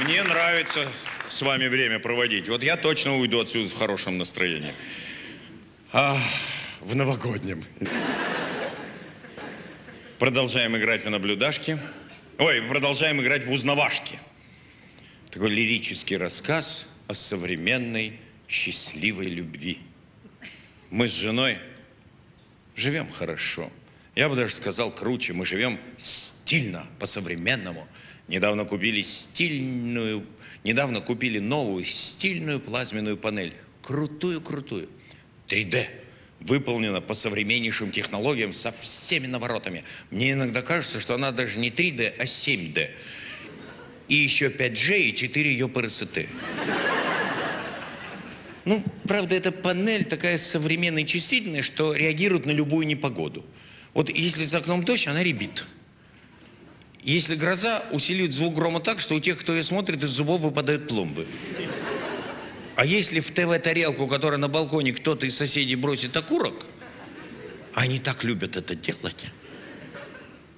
Мне нравится с вами время проводить. Вот я точно уйду отсюда в хорошем настроении. А, в новогоднем. Продолжаем играть в наблюдашки. Ой, продолжаем играть в узнавашки. Такой лирический рассказ о современной счастливой любви. Мы с женой живем хорошо. Я бы даже сказал круче. Мы живем стильно, по-современному. Недавно купили стильную, недавно купили новую стильную плазменную панель. Крутую-крутую. 3D. Выполнена по современнейшим технологиям со всеми наворотами. Мне иногда кажется, что она даже не 3D, а 7D. И еще 5G и 4 ЕПРСТ. Ну, правда, эта панель такая современная и чувствительная, что реагирует на любую непогоду. Вот если за окном дождь, она ребит. Если гроза, усиливает звук грома так, что у тех, кто ее смотрит, из зубов выпадают пломбы. А если в ТВ-тарелку, которая на балконе, кто-то из соседей бросит окурок, они так любят это делать,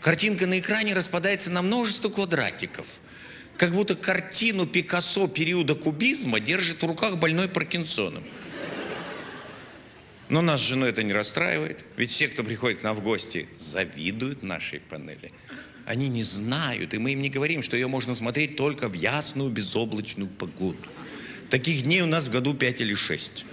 картинка на экране распадается на множество квадратиков. Как будто картину Пикассо периода кубизма держит в руках больной Паркинсоном. Но нас с женой это не расстраивает, ведь все, кто приходит к нам в гости, завидуют нашей панели. Они не знают, и мы им не говорим, что ее можно смотреть только в ясную безоблачную погоду. Таких дней у нас в году пять или шесть.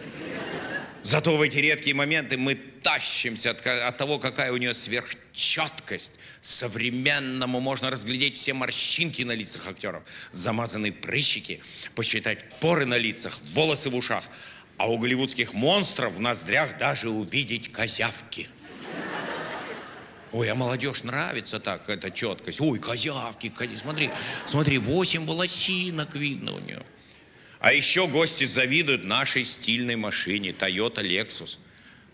Зато в эти редкие моменты мы тащимся от, от того, какая у нее сверхчеткость. Современному можно разглядеть все морщинки на лицах актеров, замазанные прыщики, посчитать поры на лицах, волосы в ушах. А у голливудских монстров в ноздрях даже увидеть козявки. Ой, а молодежь нравится так, эта четкость. Ой, козявки, кози- смотри, смотри, восемь волосинок видно у нее. А еще гости завидуют нашей стильной машине Toyota Lexus.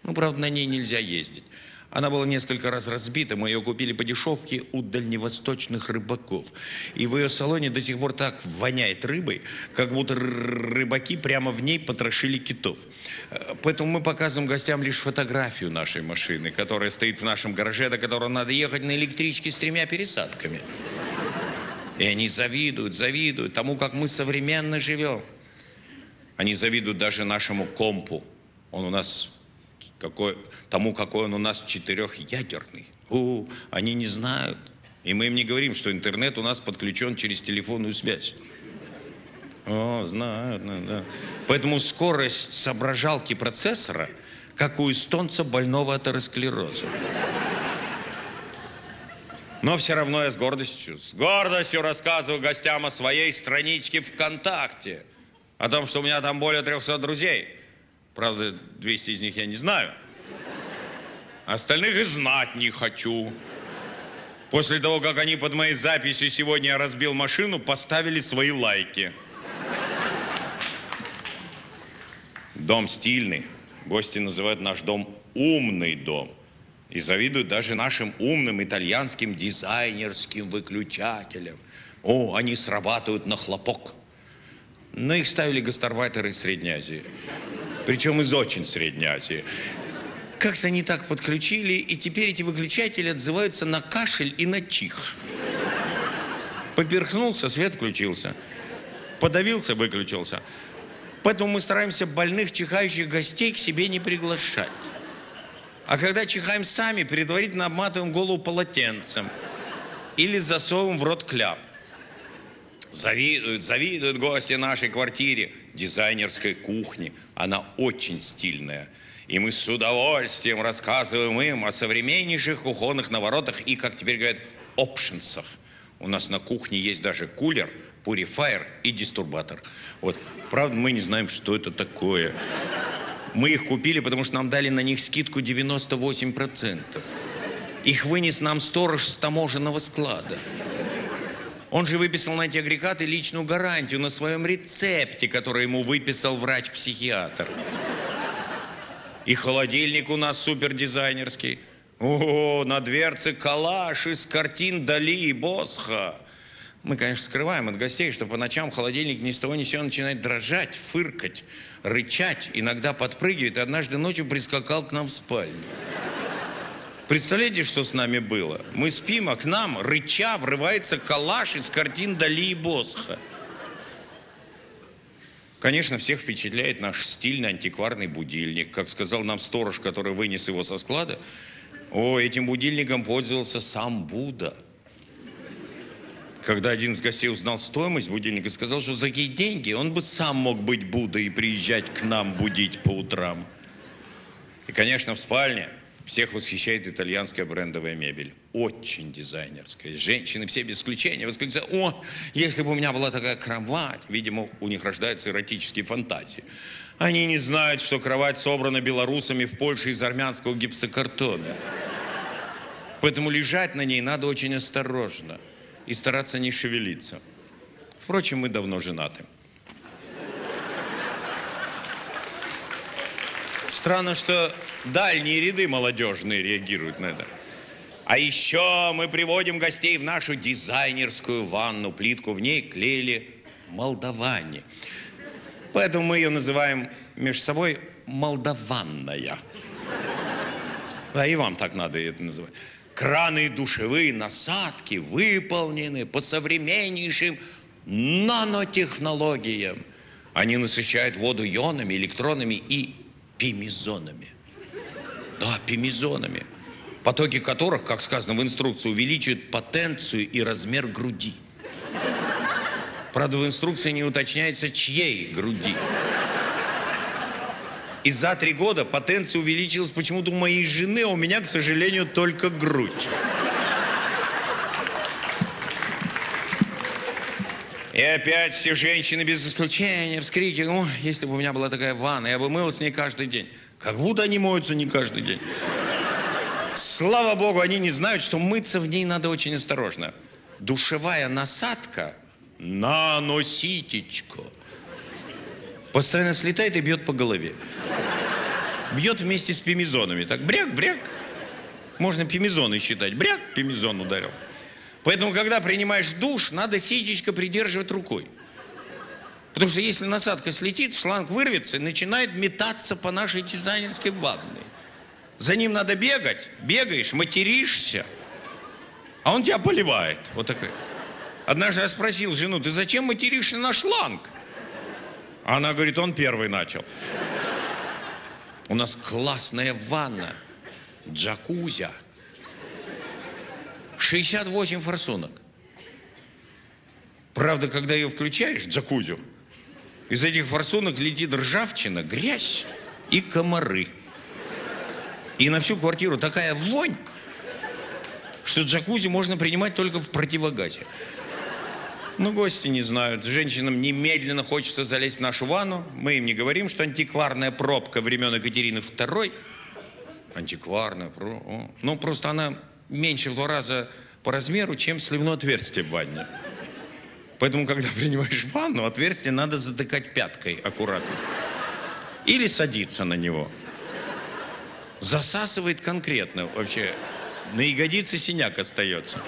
Ну, правда, на ней нельзя ездить. Она была несколько раз разбита, мы ее купили по дешевке у дальневосточных рыбаков. И в ее салоне до сих пор так воняет рыбой, как будто рыбаки прямо в ней потрошили китов. Э, Поэтому мы показываем гостям лишь фотографию нашей машины, которая стоит в нашем гараже, до которой надо ехать на электричке с тремя пересадками. И они завидуют, завидуют тому, как мы современно живем. Они завидуют даже нашему компу. Он у нас какой, тому, какой он у нас четырехъядерный. У, они не знают. И мы им не говорим, что интернет у нас подключен через телефонную связь. О, знают, да, да. Поэтому скорость соображалки процессора, как у эстонца больного атеросклероза. Но все равно я с гордостью, с гордостью рассказываю гостям о своей страничке ВКонтакте. О том, что у меня там более 300 друзей. Правда, 200 из них я не знаю. Остальных и знать не хочу. После того, как они под моей записью «Сегодня разбил машину», поставили свои лайки. Дом стильный. Гости называют наш дом «умный дом». И завидуют даже нашим умным итальянским дизайнерским выключателям. О, они срабатывают на хлопок. Но их ставили гастарбайтеры из Средней Азии. Причем из очень Средней Азии. Как-то не так подключили, и теперь эти выключатели отзываются на кашель и на чих. Поперхнулся, свет включился. Подавился, выключился. Поэтому мы стараемся больных, чихающих гостей к себе не приглашать. А когда чихаем сами, предварительно обматываем голову полотенцем или засовываем в рот кляп. Завидуют, завидуют гости нашей квартире, дизайнерской кухни. Она очень стильная. И мы с удовольствием рассказываем им о современнейших кухонных наворотах и, как теперь говорят, опшенсах. У нас на кухне есть даже кулер, пурифайер и дистурбатор. Вот. Правда, мы не знаем, что это такое. Мы их купили, потому что нам дали на них скидку 98%. Их вынес нам сторож с таможенного склада. Он же выписал на эти агрегаты личную гарантию на своем рецепте, который ему выписал врач-психиатр. И холодильник у нас супер дизайнерский. О, на дверце коллаж из картин Дали и Босха. Мы, конечно, скрываем от гостей, что по ночам холодильник ни с того ни сего начинает дрожать, фыркать, рычать, иногда подпрыгивает. И однажды ночью прискакал к нам в спальню. Представляете, что с нами было? Мы спим, а к нам, рыча, врывается коллаж из картин Дали и Босха. Конечно, всех впечатляет наш стильный антикварный будильник. Как сказал нам сторож, который вынес его со склада, о, этим будильником пользовался сам Будда. Когда один из гостей узнал стоимость будильника, сказал, что за такие деньги он бы сам мог быть Буддой и приезжать к нам будить по утрам. И, конечно, в спальне всех восхищает итальянская брендовая мебель. Очень дизайнерская. Женщины все без исключения восклицают, о, если бы у меня была такая кровать. Видимо, у них рождаются эротические фантазии. Они не знают, что кровать собрана белорусами в Польше из армянского гипсокартона. Поэтому лежать на ней надо очень осторожно и стараться не шевелиться. Впрочем, мы давно женаты. Странно, что дальние ряды молодежные реагируют на это. А еще мы приводим гостей в нашу дизайнерскую ванну. Плитку в ней клеили молдаване. Поэтому мы ее называем между собой молдаванная. Да и вам так надо это называть. Краны и душевые насадки выполнены по современнейшим нанотехнологиям. Они насыщают воду ионами, электронами и пимизонами. Да, пимизонами. Потоки которых, как сказано в инструкции, увеличивают потенцию и размер груди. Правда, в инструкции не уточняется, чьей груди. И за три года потенция увеличилась почему-то у моей жены, а у меня, к сожалению, только грудь. И опять все женщины без исключения вскрикивают, о, если бы у меня была такая ванна, я бы мылась с ней каждый день. Как будто они моются не каждый день. Слава богу, они не знают, что мыться в ней надо очень осторожно. Душевая насадка, наноситечко, постоянно слетает и бьет по голове. Бьет вместе с пимизонами. Так, бряк-бряк. Можно пимизоны считать. Бряк, пимизон ударил. Поэтому, когда принимаешь душ, надо ситечко придерживать рукой. Потому что если насадка слетит, шланг вырвется и начинает метаться по нашей дизайнерской ванной. За ним надо бегать, бегаешь, материшься, а он тебя поливает. Вот такой. Однажды я спросил жену, ты зачем материшься на шланг? Она говорит, он первый начал. У нас классная ванна, джакузя. 68 форсунок. Правда, когда ее включаешь, джакузю, из этих форсунок летит ржавчина, грязь и комары. И на всю квартиру такая вонь, что джакузи можно принимать только в противогазе. Но гости не знают. Женщинам немедленно хочется залезть в нашу ванну. Мы им не говорим, что антикварная пробка времен Екатерины II. Антикварная пробка. Ну, просто она меньше в два раза по размеру, чем сливное отверстие в ванне. Поэтому, когда принимаешь ванну, отверстие надо затыкать пяткой аккуратно. Или садиться на него. Засасывает конкретно вообще. На ягодице синяк остается.